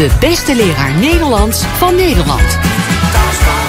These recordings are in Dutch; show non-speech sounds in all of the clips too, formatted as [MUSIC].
De beste leraar Nederlands van Nederland.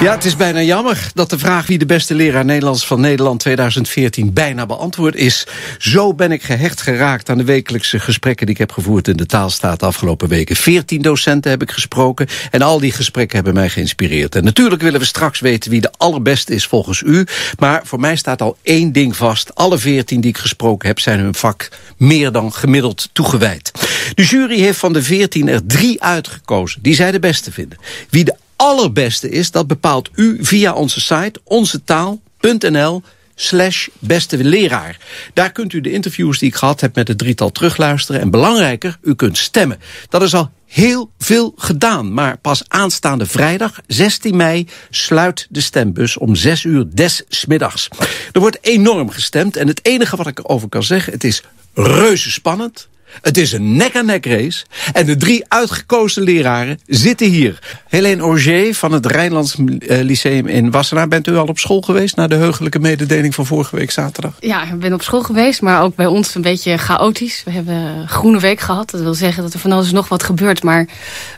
Ja, het is bijna jammer dat de vraag wie de beste leraar Nederlands van Nederland 2014 bijna beantwoord is. Zo ben ik gehecht geraakt aan de wekelijkse gesprekken die ik heb gevoerd in de taalstaat de afgelopen weken. Veertien docenten heb ik gesproken en al die gesprekken hebben mij geïnspireerd. En natuurlijk willen we straks weten wie de allerbeste is volgens u. Maar voor mij staat al één ding vast. Alle veertien die ik gesproken heb zijn hun vak meer dan gemiddeld toegewijd. De jury heeft van de veertien er drie uitgekozen die zij de beste vinden. Wie de allerbeste is, dat bepaalt u via onze site onzetaal.nl slash beste leraar. Daar kunt u de interviews die ik gehad heb met het drietal terugluisteren. En belangrijker, u kunt stemmen. Dat is al heel veel gedaan. Maar pas aanstaande vrijdag, 16 mei, sluit de stembus om 6 uur des middags. Er wordt enorm gestemd en het enige wat ik erover kan zeggen... het is reuze spannend, het is een nek-aan-nek race. En de drie uitgekozen leraren zitten hier. Helene Auger van het Rijnlands eh, Lyceum in Wassenaar. Bent u al op school geweest na de heugelijke mededeling van vorige week zaterdag? Ja, ik ben op school geweest, maar ook bij ons een beetje chaotisch. We hebben groene week gehad. Dat wil zeggen dat er van alles nog wat gebeurt, maar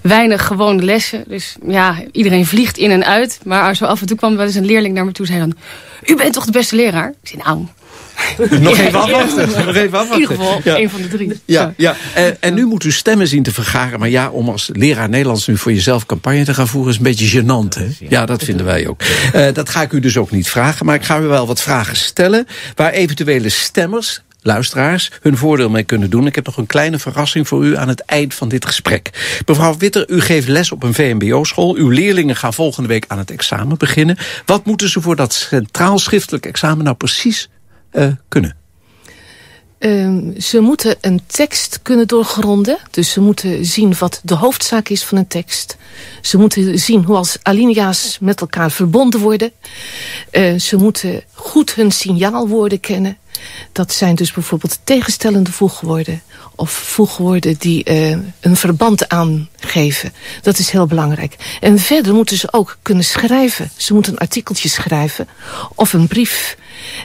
weinig gewone lessen. Dus ja, iedereen vliegt in en uit. Maar zo af en toe kwam wel eens een leerling naar me toe zei dan... U bent toch de beste leraar? Ik zei, nou, [LAUGHS] nog even afwachten. Nog even afwachten. In ieder geval, ja. een van de drie. Ja, ja. En, en, nu moet u stemmen zien te vergaren. Maar ja, om als leraar Nederlands nu voor jezelf campagne te gaan voeren... is een beetje gênant, hè? Ja, dat vinden wij ook. Uh, dat ga ik u dus ook niet vragen. Maar ik ga u wel wat vragen stellen... waar eventuele stemmers luisteraars hun voordeel mee kunnen doen. Ik heb nog een kleine verrassing voor u aan het eind van dit gesprek. Mevrouw Witter, u geeft les op een VMBO-school. Uw leerlingen gaan volgende week aan het examen beginnen. Wat moeten ze voor dat centraal schriftelijk examen nou precies uh, kunnen? Uh, ze moeten een tekst kunnen doorgronden. Dus ze moeten zien wat de hoofdzaak is van een tekst. Ze moeten zien hoe als alinea's met elkaar verbonden worden. Uh, ze moeten goed hun signaalwoorden kennen. Dat zijn dus bijvoorbeeld tegenstellende voegwoorden of voegwoorden die uh, een verband aangeven. Dat is heel belangrijk. En verder moeten ze ook kunnen schrijven. Ze moeten een artikeltje schrijven of een brief.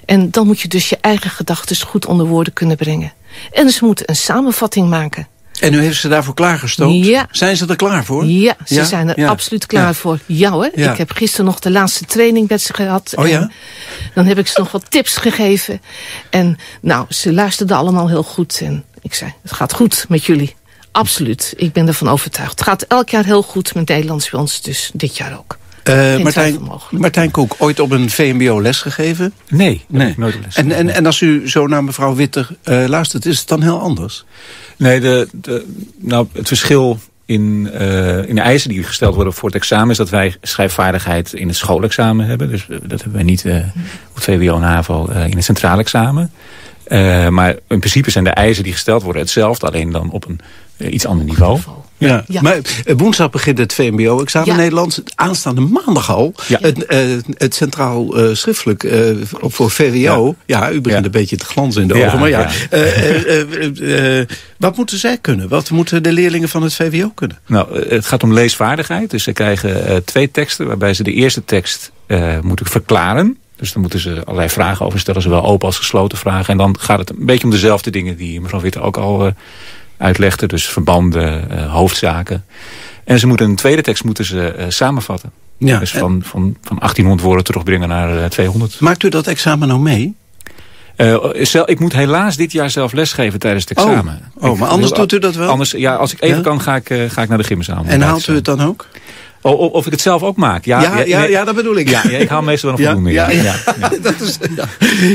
En dan moet je dus je eigen gedachten goed onder woorden kunnen brengen. En ze moeten een samenvatting maken. En u heeft ze daarvoor klaargestookt? Ja. Zijn ze er klaar voor? Ja, ze ja? zijn er ja. absoluut klaar voor. Ja hoor, ik heb gisteren nog de laatste training met ze gehad. Oh ja? Dan heb ik ze nog wat tips gegeven. En nou, ze luisterden allemaal heel goed. En ik zei, het gaat goed met jullie. Absoluut, ik ben ervan overtuigd. Het gaat elk jaar heel goed met Nederlands bij ons, dus dit jaar ook. Uh, Martijn, Martijn Koek, ooit op een VMBO les gegeven? Nee, nee. nooit op les en, en, en als u zo naar mevrouw Witter uh, luistert, is het dan heel anders? Nee, de, de, nou, het verschil in, uh, in de eisen die gesteld worden voor het examen... is dat wij schrijfvaardigheid in het schoolexamen hebben. Dus dat hebben wij niet op VWO en HAVO in het centraal examen. Uh, maar in principe zijn de eisen die gesteld worden hetzelfde, alleen dan op een uh, iets ander niveau. Ja. ja. maar uh, woensdag begint het VMBO-examen ja. Nederlands. Aanstaande maandag al. Ja. Het, het centraal schriftelijk voor VWO. Ja, u begint een beetje te glanzen in de ogen. Maar ja, wat moeten zij kunnen? Wat moeten de leerlingen van het VWO kunnen? Nou, het gaat om leesvaardigheid. Dus ze krijgen twee teksten waarbij ze de eerste tekst moeten verklaren. Dus dan moeten ze allerlei vragen over stellen. Zowel open als gesloten vragen. En dan gaat het een beetje om dezelfde dingen die mevrouw Witte ook al uh, uitlegde. Dus verbanden, uh, hoofdzaken. En ze moeten een tweede tekst moeten ze uh, samenvatten. Ja, dus van, van, van 1800 woorden terugbrengen naar 200. Maakt u dat examen nou mee? ik moet helaas dit jaar zelf lesgeven tijdens het examen. Oh, oh maar anders doet u dat wel? Anders, ja, als ik even ja? kan, ga ik, ga ik naar de gymzaal. En haalt u het dan ook? Oh, of ik het zelf ook maak. Ja, ja, ja, ja dat bedoel ik. Ja, ja, ik haal meestal wel een voldoende. Ja, ja, ja, [LAUGHS] dat is,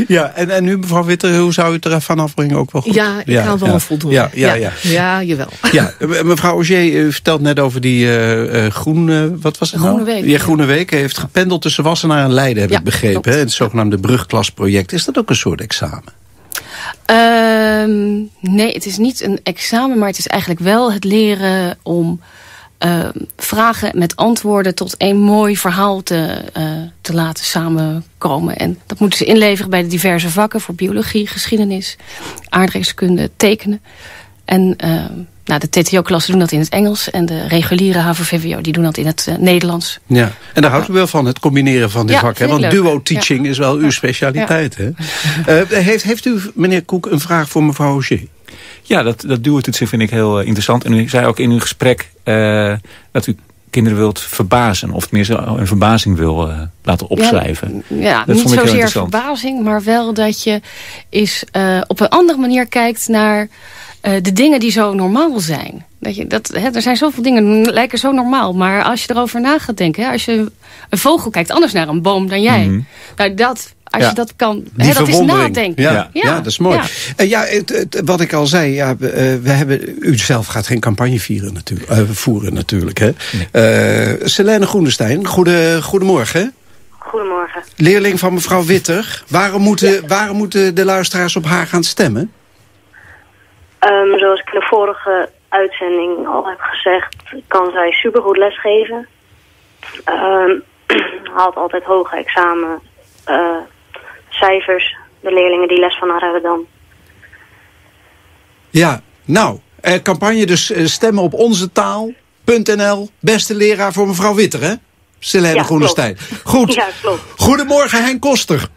ja. en, en nu mevrouw Witter, hoe zou u het er even afbrengen? Ook wel goed? Ja, ik haal wel een voldoende. Ja, ja, ja. ja. jawel. Ja, mevrouw Auger, u vertelt net over die uh, groen, uh, wat was het nou? Groene Week. Ja, Groene Week. Hij heeft gependeld tussen Wassenaar en Leiden, heb ik begrepen. Hè? Het zogenaamde brugklasproject. Is dat ook een soort examen? Um, nee, het is niet een examen, maar het is eigenlijk wel het leren om uh, vragen met antwoorden tot een mooi verhaal te, uh, te laten samenkomen. En dat moeten ze inleveren bij de diverse vakken voor biologie, geschiedenis, aardrijkskunde, tekenen. En uh, nou, de TTO-klassen doen dat in het Engels en de reguliere HAVO-VWO die doen dat in het Nederlands. Ja, en daar houdt u wel van, het combineren van die ja, vakken. Want duo-teaching ja. is wel uw specialiteit. Hè? heeft, heeft u, meneer Koek, een vraag voor mevrouw Auger? Ja, dat, dat duo-toetsen vind ik heel eh, interessant. En u zei ook in uw gesprek uh, dat u kinderen wilt verbazen. Of tenminste een verbazing wil uh, laten opschrijven. Ja, ja niet zozeer verbazing, maar wel dat je is, op een andere manier kijkt naar de dingen die zo normaal zijn. Dat je, dat, hè, er zijn zoveel dingen die lijken zo normaal. Maar als je erover na gaat denken. Hè, als je een vogel kijkt anders naar een boom dan jij. Mm Nou, dat, als je dat kan, hè, dat is nadenken. Ja, ja. dat is mooi. Ja, uh, ja het, wat ik al zei, ja, uh, we hebben, u zelf gaat geen campagne vieren, natuurlijk, uh, voeren natuurlijk. Hè. Nee. Selene Groenestein, goede, goedemorgen. Goedemorgen. Leerling van mevrouw Witter. Waarom moeten, waarom moeten de luisteraars op haar gaan stemmen? Um, zoals ik in de vorige uitzending al heb gezegd, kan zij supergoed lesgeven. Uh, [CLEARS THROAT] haalt altijd hoge examen uh, cijfers, de leerlingen die les van haar hebben dan. Ja, nou, eh, campagne dus eh, stemmen op onze taal.nl. Beste leraar voor mevrouw Witter, hè? Selene ja, Groenestein. Goed. Ja, klopt. Goedemorgen, Henk Koster.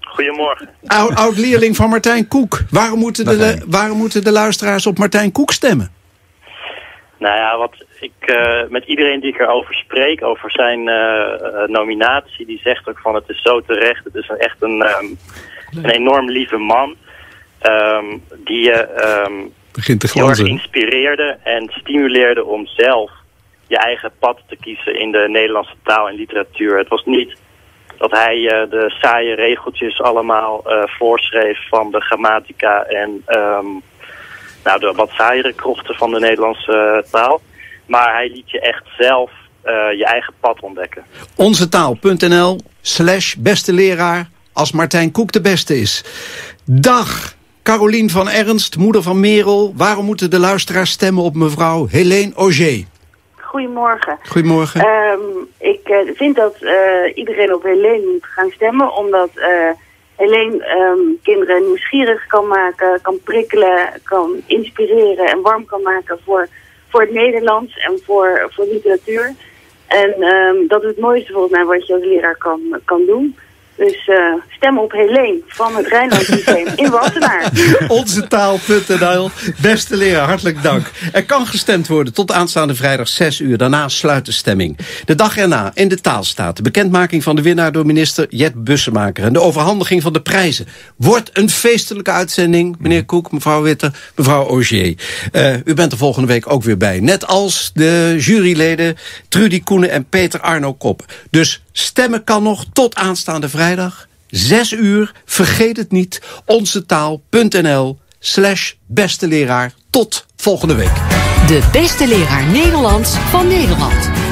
Goedemorgen. Oud-leerling van Martijn Koek. Waarom moeten, de, waarom moeten de luisteraars op Martijn Koek stemmen? Nou ja, wat ik uh, met iedereen die ik erover spreek, over zijn uh, nominatie, die zegt ook van het is zo terecht. Het is een, echt een, um, een enorm lieve man. Um, die je um, Begint te heel erg inspireerde en stimuleerde om zelf je eigen pad te kiezen in de Nederlandse taal en literatuur. Het was niet dat hij uh, de saaie regeltjes allemaal voorschreef van de grammatica en um, nou, de wat saaiere krochten van de Nederlandse eh, taal. Maar hij liet je echt zelf uh, je eigen pad ontdekken. Onzetaal.nl slash beste leraar als Martijn Koek de beste is. Dag, Carolien van Ernst, moeder van Merel. Waarom moeten de luisteraars stemmen op mevrouw Helene Auger? Goedemorgen. Goedemorgen. Um, ik uh, vind dat uh, iedereen op Helene moet gaan stemmen, omdat... Uh, alleen um, kinderen nieuwsgierig kan maken, kan prikkelen, kan inspireren en warm kan maken voor, voor het Nederlands en voor, voor literatuur. En um, dat is het mooiste volgens mij wat je als leraar kan, kan doen. Dus uh, stem op Helene van het Rijnland Museum in Wassenaar. [LAUGHS] Onze taal.nl. Beste leraar, hartelijk dank. Er kan gestemd worden tot aanstaande vrijdag 6 uur. Daarna sluit de stemming. De dag erna in de taal staat de bekendmaking van de winnaar door minister Jet Bussemaker. En de overhandiging van de prijzen. Wordt een feestelijke uitzending, meneer Koek, mevrouw Witter, mevrouw Augier. Uh, u bent er volgende week ook weer bij. Net als de juryleden Trudy Koenen en Peter Arno Kop. Dus stemmen kan nog tot aanstaande vrijdag vrijdag, 6 uur. Vergeet het niet, onzetaal.nl slash beste leraar. Tot volgende week. De beste leraar Nederlands van Nederland.